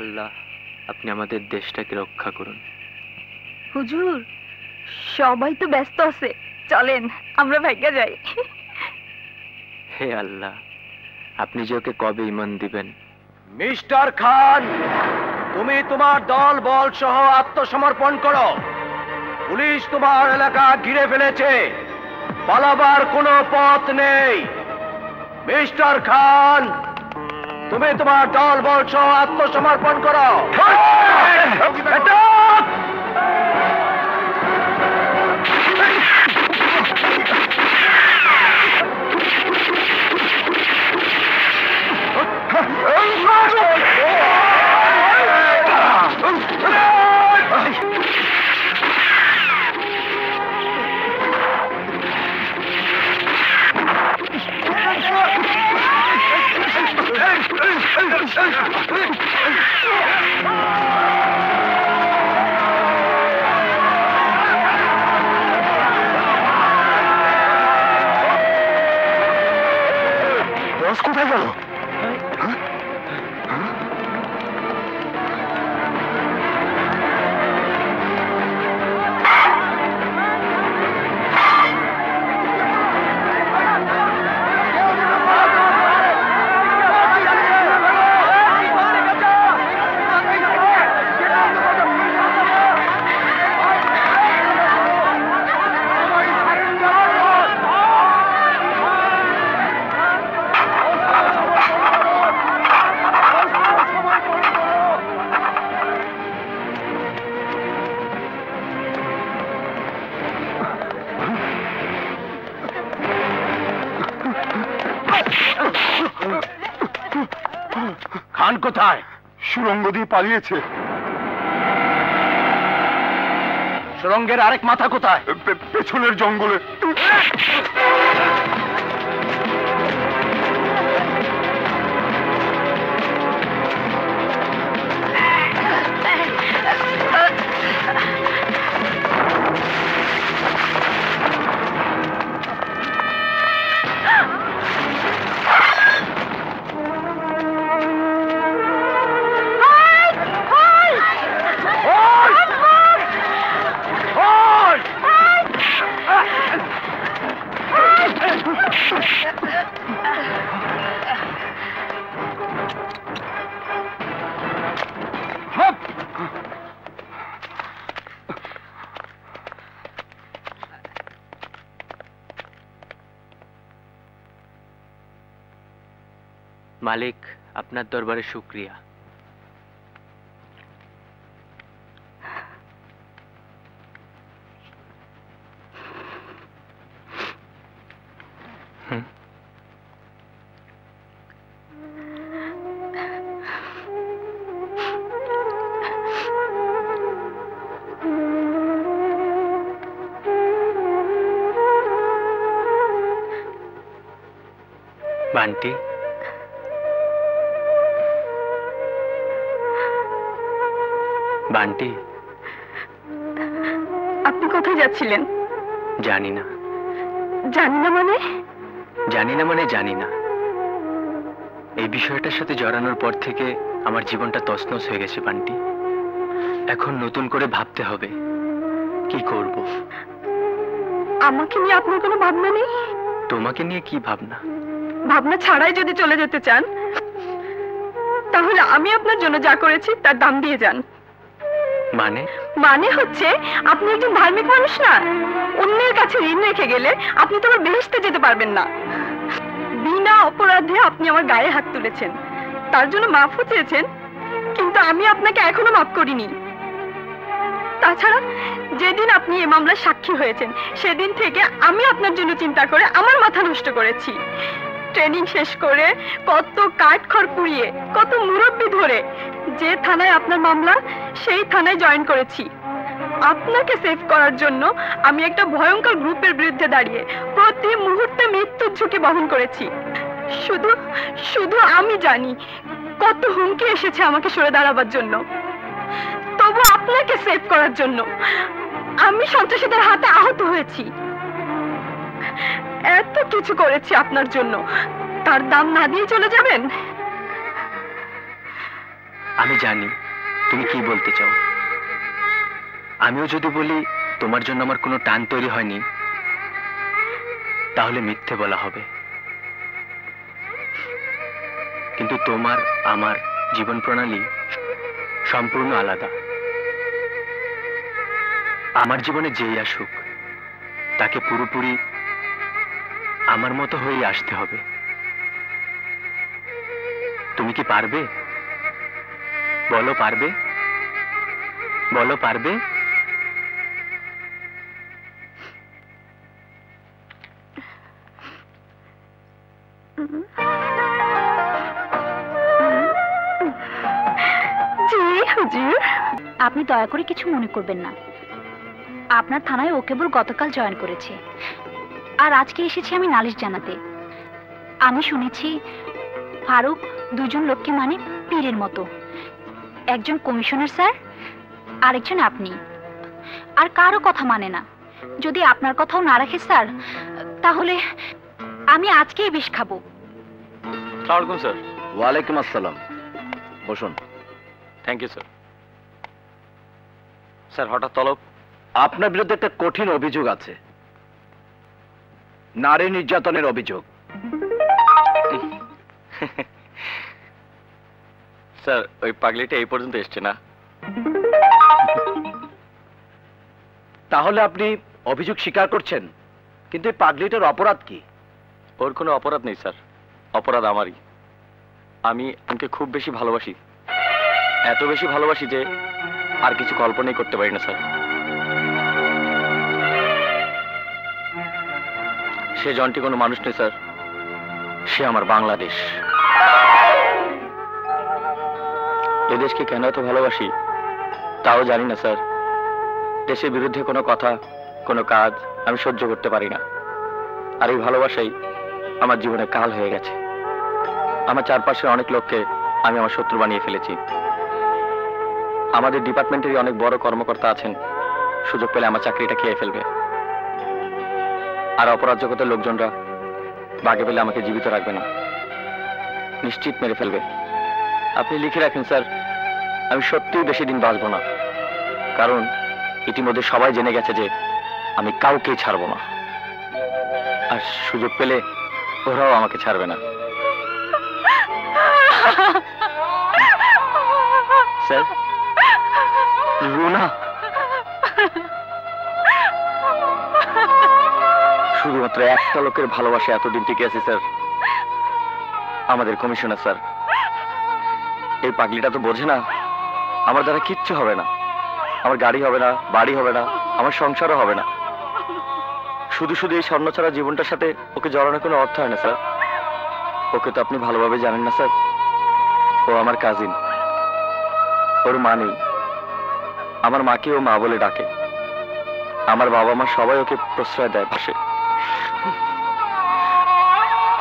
আল্লাহ আপনি আমাদের দেশটাকে রক্ষা করুন। হুজুর সবাই তো ব্যস্ত আছে। চলেন আমরা ভাগ্যা যাই। হে আল্লাহ আপনি যে ওকে কবে ইমান দিবেন? মিস্টার খান তুমি তোমার দল বল সহ আত্মসমর্পণ করো। পুলিশ তোমার এলাকা ঘিরে ফেলেছে। পালাবার কোনো পথ নেই। মিস্টার খান তুমি তোমার দল বল সহ আত্মসমর্পণ করো। Расскупай воду! খান কোথায়? সুরঙ্গ দিয়ে পালিয়েছে। সুরঙ্গের আরেক মাথা কোথায়? পেছনের জঙ্গলে। মালিক আপনার দরবারে শুক্রিয়া। বান্টি বান্টি। আপনি কোথায় যাচ্ছিলেন? জানি না। জানি না মানে? জানি না মানে জানি না। এই বিষয়টার সাথে জড়ানোর পর থেকে আমার জীবনটা তছনছ হয়ে গেছে বান্টি। এখন নতুন করে ভাবতে হবে কি করব? আমাকে নিয়ে আপনার কোনো ভাবনা নেই? তোমাকে নিয়ে কি ভাবনা? ভাবনা ছাড়াই যদি চলে যেতে চান তাহলে আমি আপনার জন্য যা করেছি তার দাম দিয়ে যান। মানে? মানে হচ্ছে আপনি একজন ধার্মিক মানুষ না। অন্যের কাছে ঋণ রেখে গেলে আপনি তো আবার বেহেশতে যেতে পারবেন না। বিনা অপরাধে আপনি আমার গায়ে হাত তুলেছেন। তার জন্য মাফও চেয়েছেন কিন্তু আমি আপনাকে এখনও মাফ করিনি। তাছাড়া যেদিন আপনি এ মামলার সাক্ষী হয়েছেন সেদিন থেকে আমি আপনার জন্য চিন্তা করে আমার মাথা নষ্ট করেছি। ট্রেনিং শেষ করে কত কাঠ খড় পুড়িয়ে, কত মুরব্বি ধরে যে থানায় আপনার মামলা, সেই থানায় জয়েন করেছি। আপনাকে সেভ করার জন্য আমি একটা ভয়ঙ্কর গ্রুপের বিরুদ্ধে দাঁড়িয়ে প্রতি মুহূর্তে মৃত্যুর ঝুঁকি বহন করেছি। শুধু শুধু আমি জানি কত হুমকি এসেছে আমাকে সরে দাঁড়াবার জন্য। তবু আপনাকে সেভ করার জন্য আমি সন্ত্রাসীদের হাতে আহত হয়েছি। এত কিছু করেছি আপনার জন্য। তার দাম না দিয়ে চলে যাবেন? আমি জানি তুমি কি বলতে চাও। আমিও যদি বলি তোমার জন্য আমার কোনো টান তৈরি হয়নি, তাহলে মিথ্যে বলা হবে। কিন্তু তোমার, আমার জীবন প্রণালী সম্পূর্ণ আলাদা। আমার জীবনে যেই আসুক, তাকে পুরোপুরি আমার মতো হয়েই আসতে হবে। তুমি কি পারবে? বলো পারবে? বলো পারবে? আপনি দয়া করে কিছু মনে করবেন না। আপনার থানায় ও কেবল গতকাল জয়েন করেছে। আর আজকে এসেছি আমি নালিশ জানাতে। আমি শুনেছি ফারুক দুজন লোককে মানে পীরের মতো। একজন কমিশনার স্যার আরেকজন আপনি। আর কারও কথা মানে না। যদি আপনার কথাও না রাখে স্যার তাহলে আমি আজকেই বিষ খাব। সালামালাইকুম স্যার। ওয়ালাইকুম আসসালাম। বসুন। থ্যাংক ইউ স্যার স্যার হঠাৎ তলব। আপনার বিরুদ্ধে একটা কঠিন অভিযোগ আছে। নারী নির্যাতনের অভিযোগ। স্যার ওই পাগলিটা এই পর্যন্ত এসছে না? তাহলে আপনি অভিযোগ স্বীকার করছেন কিন্তু এই পাগলিটার অপরাধ কি? ওর কোনো অপরাধ নেই স্যার। অপরাধ আমারই। আমি ওকে খুব বেশি ভালোবাসি। এত বেশি ভালোবাসি যে আর কিছু কল্পনাই করতে পারি না স্যার। সে জনটি কোনো মানুষ নেই স্যার। সে আমার বাংলাদেশ। এ দেশকে কেন এত ভালোবাসি, তাও জানি না, স্যার। দেশের বিরুদ্ধে কোনো কথা, কোনো কাজ আমি সহ্য করতে পারি না। আর এই ভালোবাসাই আমার জীবনে কাল হয়ে গেছে। আমার চারপাশের অনেক লোককে আমি আমার শত্রু বানিয়ে ফেলেছি। আমাদের ডিপার্টমেন্টেরই অনেক বড় কর্মকর্তা আছেন। সুযোগ পেলে আমার চাকরিটা খেয়ে ফেলবে। আর অপরাধ জগতের লোকজনরা বাগে পেলে আমাকে জীবিত রাখবে না। নিশ্চিত মেরে ফেলবে। আপনি লিখে রাখেন, স্যার, আমি সত্যিই বেশি দিন বাঁচব না। কারণ ইতিমধ্যে সবাই জেনে গেছে যে আমি কাউকেই ছাড়বো না। আর সুযোগ পেলে ওরাও আমাকে ছাড়বে না। স্যার শুধুমাত্র একটা লোকের ভালোবাসা এতদিন টিকে আছে, স্যার। আমাদের কমিশনার, স্যার। এই পাগলিটা তো বোঝে না। আমার দ্বারা কিচ্ছু হবে না। আমার গাড়ি হবে না, বাড়ি হবে না, আমার সংসারও হবে না। শুধু শুধু এই স্বর্ণ ছাড়া জীবনটার সাথে ওকে জড়ানোর কোনো অর্থ হয় না, স্যার। ওকে তো আপনি ভালোভাবে জানেন না, স্যার। ও আমার কাজিন ওর মা নেই। আমার মাকে ও মা বলে ডাকে। আমার বাবা মা সবাই ওকে প্রশ্রয় দেয় পাশে।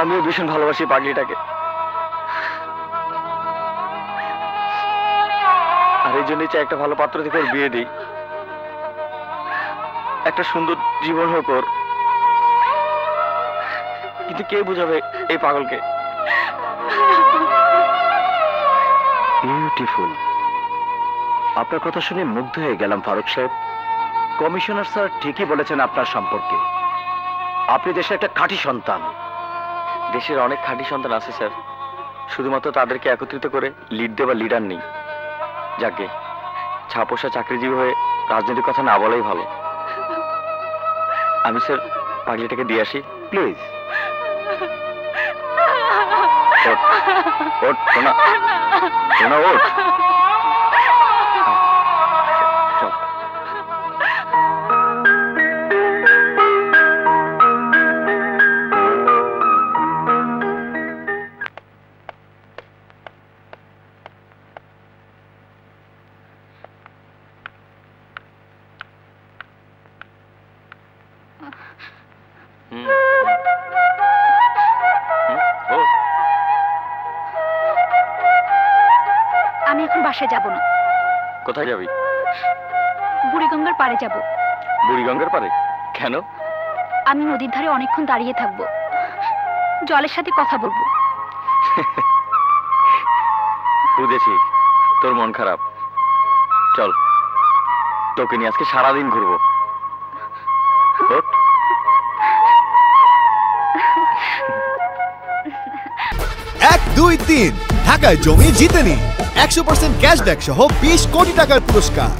আমিও ভীষণ ভালোবাসি পাগলিটাকে। আর এই জন্যই চাই একটা ভালো পাত্র থেকে ওর বিয়ে দিই। একটা সুন্দর জীবন হোক ওর। কিন্তু কে বুঝাবে এই পাগলকে? বিউটিফুল আপনার কথা শুনে মুগ্ধ হয়ে গেলাম ফারুক সাহেব। কমিশনার স্যার ঠিকই বলেছেন আপনার সম্পর্কে। আপনি দেশের একটা খাঁটি সন্তান দেশের অনেক খাঁটি সন্তান আছে স্যার শুধুমাত্র তাদেরকে একত্রিত করে লিড দেওয়া লিডার নেই যাকে ছাপোষা চাকরিজীবী হয়ে রাজনৈতিক কথা না বলাই ভালো আমি স্যার পাগলিটাকে দিয়ে আসি প্লিজ ওঠ ওঠ সোনা সোনা ওঠ বাসায় যাব না। কোথায় যাবি? বুড়িগঙ্গার পাড়ে যাব। বুড়িগঙ্গার পারে কেন? আমি নদীর ধারে অনেকক্ষণ দাঁড়িয়ে থাকব। জলের সাথে কথা বলব। বুঝেছি তোর মন খারাপ। চল তোকে নিয়ে আজকে সারাদিন ঘুরবো। ওঠ। এক দুই তিন। ঢাকায় জমি জিতে নিন। একশো পার্সেন্ট ক্যাশব্যাক সহ বিশ কোটি টাকার পুরস্কার।